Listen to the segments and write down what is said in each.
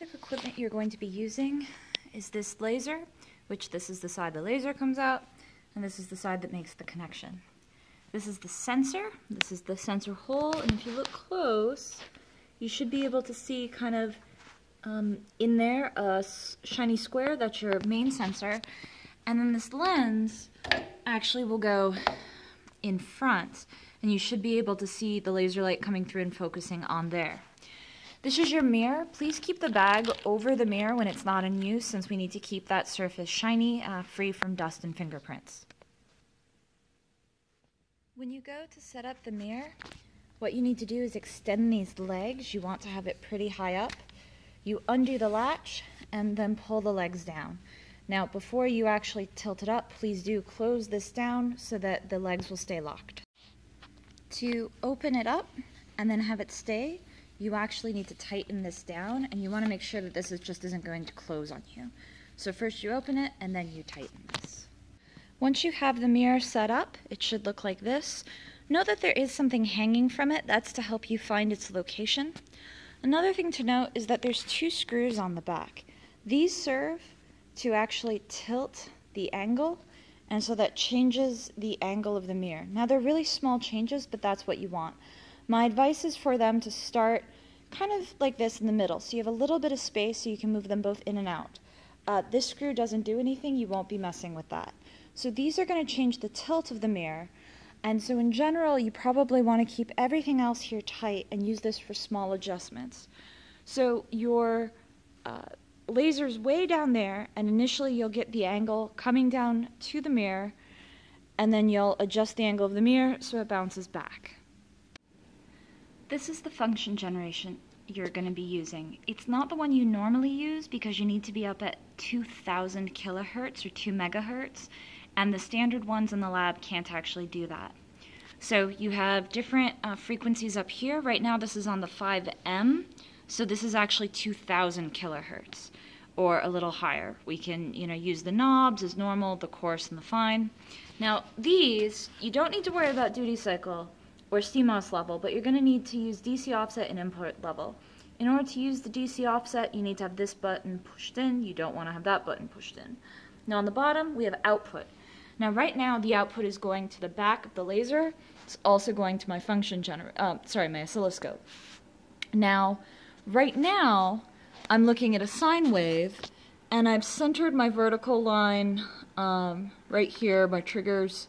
of equipment you're going to be using is this laser, which this is the side the laser comes out, and this is the side that makes the connection. This is the sensor, this is the sensor hole, and if you look close, you should be able to see kind of um, in there a shiny square, that's your main sensor, and then this lens actually will go in front, and you should be able to see the laser light coming through and focusing on there. This is your mirror. Please keep the bag over the mirror when it's not in use since we need to keep that surface shiny, uh, free from dust and fingerprints. When you go to set up the mirror, what you need to do is extend these legs. You want to have it pretty high up. You undo the latch and then pull the legs down. Now, before you actually tilt it up, please do close this down so that the legs will stay locked. To open it up and then have it stay, you actually need to tighten this down and you want to make sure that this is just isn't going to close on you. So first you open it and then you tighten this. Once you have the mirror set up, it should look like this. Note that there is something hanging from it. That's to help you find its location. Another thing to note is that there's two screws on the back. These serve to actually tilt the angle and so that changes the angle of the mirror. Now they're really small changes, but that's what you want. My advice is for them to start kind of like this in the middle. So you have a little bit of space so you can move them both in and out. Uh, this screw doesn't do anything, you won't be messing with that. So these are going to change the tilt of the mirror. And so in general, you probably want to keep everything else here tight and use this for small adjustments. So your uh, laser's way down there, and initially you'll get the angle coming down to the mirror, and then you'll adjust the angle of the mirror so it bounces back. This is the function generation you're going to be using. It's not the one you normally use because you need to be up at 2000 kilohertz or 2 megahertz, and the standard ones in the lab can't actually do that. So you have different uh, frequencies up here. Right now this is on the 5M, so this is actually 2000 kilohertz or a little higher. We can, you know, use the knobs as normal, the coarse and the fine. Now these, you don't need to worry about duty cycle or CMOS level, but you're going to need to use DC offset and input level. In order to use the DC offset, you need to have this button pushed in. You don't want to have that button pushed in. Now on the bottom, we have output. Now right now, the output is going to the back of the laser. It's also going to my function generator, uh, sorry, my oscilloscope. Now, right now, I'm looking at a sine wave, and I've centered my vertical line um, right here, my triggers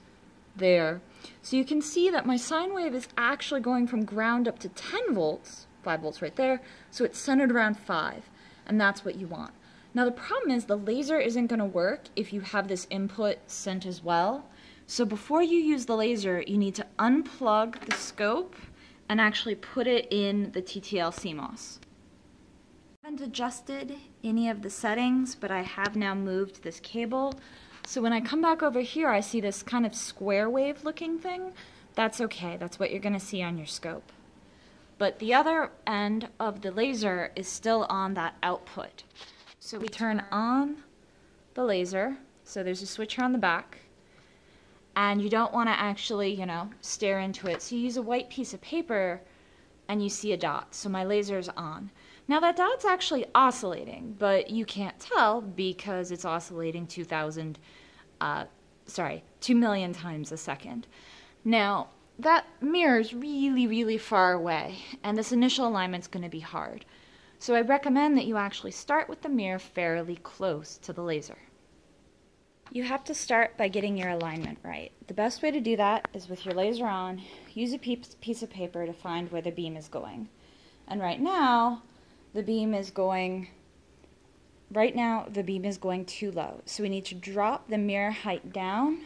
there. So you can see that my sine wave is actually going from ground up to 10 volts, 5 volts right there, so it's centered around 5, and that's what you want. Now the problem is the laser isn't going to work if you have this input sent as well. So before you use the laser, you need to unplug the scope and actually put it in the TTL CMOS. I haven't adjusted any of the settings, but I have now moved this cable so when I come back over here, I see this kind of square wave looking thing. That's okay, that's what you're gonna see on your scope. But the other end of the laser is still on that output. So we turn on the laser, so there's a switcher on the back, and you don't wanna actually, you know, stare into it. So you use a white piece of paper and you see a dot. So my laser is on. Now that dot's actually oscillating, but you can't tell because it's oscillating 2,000 uh, sorry, 2 million times a second. Now, that mirror is really, really far away, and this initial alignment is going to be hard. So I recommend that you actually start with the mirror fairly close to the laser. You have to start by getting your alignment right. The best way to do that is with your laser on, use a piece of paper to find where the beam is going. And right now, the beam is going right now the beam is going too low. So we need to drop the mirror height down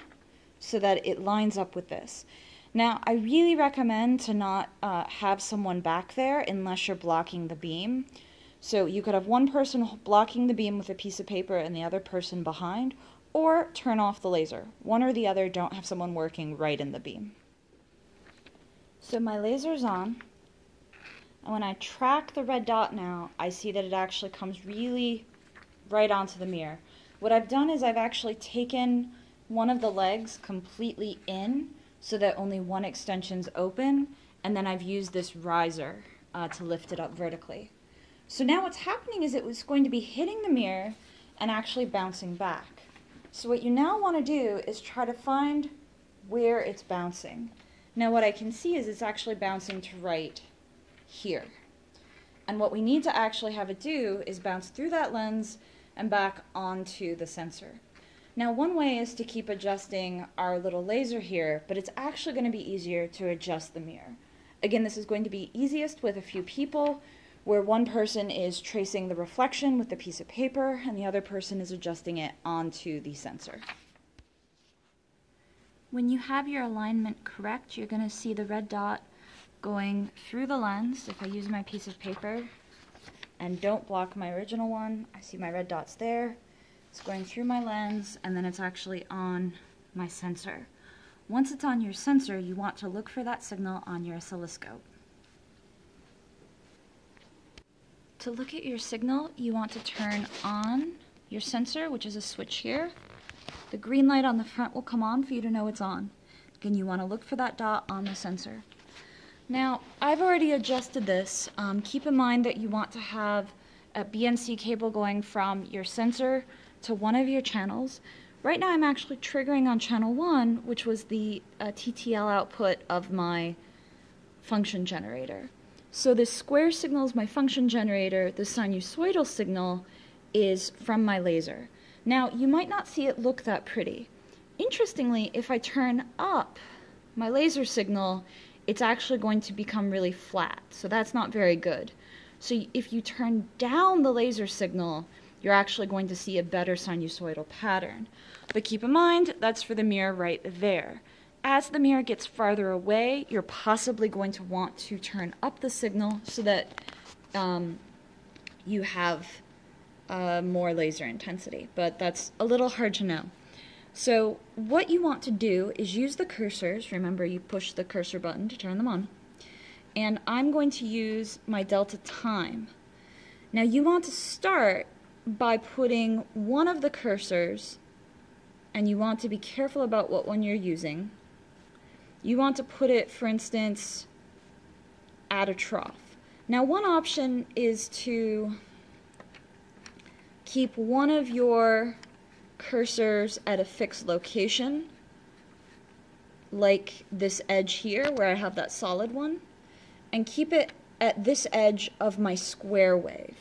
so that it lines up with this. Now, I really recommend to not uh, have someone back there unless you're blocking the beam. So you could have one person blocking the beam with a piece of paper and the other person behind, or turn off the laser. One or the other, don't have someone working right in the beam. So my laser's on, and when I track the red dot now, I see that it actually comes really right onto the mirror. What I've done is I've actually taken one of the legs completely in so that only one extension's open, and then I've used this riser uh, to lift it up vertically. So now what's happening is it was going to be hitting the mirror and actually bouncing back. So what you now want to do is try to find where it's bouncing. Now what I can see is it's actually bouncing to right here. And what we need to actually have it do is bounce through that lens and back onto the sensor. Now one way is to keep adjusting our little laser here, but it's actually going to be easier to adjust the mirror. Again, this is going to be easiest with a few people, where one person is tracing the reflection with a piece of paper and the other person is adjusting it onto the sensor. When you have your alignment correct, you're going to see the red dot going through the lens. If I use my piece of paper and don't block my original one, I see my red dots there. It's going through my lens and then it's actually on my sensor. Once it's on your sensor, you want to look for that signal on your oscilloscope. To look at your signal, you want to turn on your sensor, which is a switch here. The green light on the front will come on for you to know it's on. Again, you want to look for that dot on the sensor. Now, I've already adjusted this. Um, keep in mind that you want to have a BNC cable going from your sensor to one of your channels. Right now I'm actually triggering on channel 1, which was the uh, TTL output of my function generator. So this square signal is my function generator, the sinusoidal signal is from my laser. Now, you might not see it look that pretty. Interestingly, if I turn up my laser signal, it's actually going to become really flat, so that's not very good. So if you turn down the laser signal, you're actually going to see a better sinusoidal pattern. But keep in mind, that's for the mirror right there. As the mirror gets farther away, you're possibly going to want to turn up the signal so that um, you have uh, more laser intensity, but that's a little hard to know. So what you want to do is use the cursors. Remember, you push the cursor button to turn them on. And I'm going to use my delta time. Now you want to start by putting one of the cursors, and you want to be careful about what one you're using, you want to put it, for instance, at a trough. Now, one option is to keep one of your cursors at a fixed location, like this edge here, where I have that solid one, and keep it at this edge of my square wave.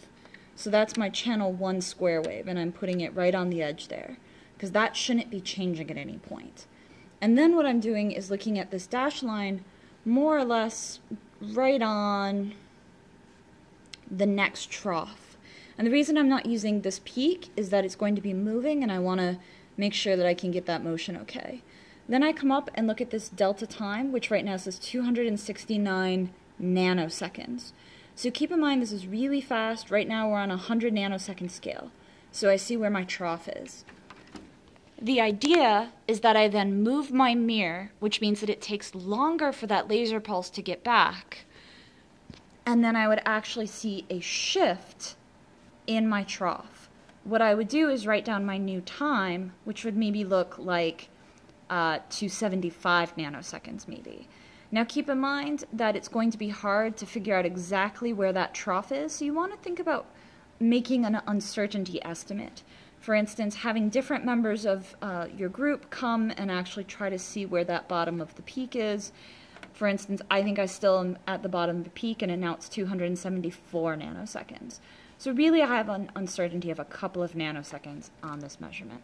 So that's my channel 1 square wave, and I'm putting it right on the edge there, because that shouldn't be changing at any point. And then what I'm doing is looking at this dash line more or less right on the next trough. And the reason I'm not using this peak is that it's going to be moving and I want to make sure that I can get that motion okay. Then I come up and look at this delta time, which right now says 269 nanoseconds. So keep in mind this is really fast. Right now we're on a 100 nanosecond scale. So I see where my trough is. The idea is that I then move my mirror, which means that it takes longer for that laser pulse to get back. And then I would actually see a shift in my trough. What I would do is write down my new time, which would maybe look like uh, 275 nanoseconds, maybe. Now keep in mind that it's going to be hard to figure out exactly where that trough is, so you want to think about making an uncertainty estimate. For instance, having different members of uh, your group come and actually try to see where that bottom of the peak is. For instance, I think I still am at the bottom of the peak and it's 274 nanoseconds. So really I have an uncertainty of a couple of nanoseconds on this measurement.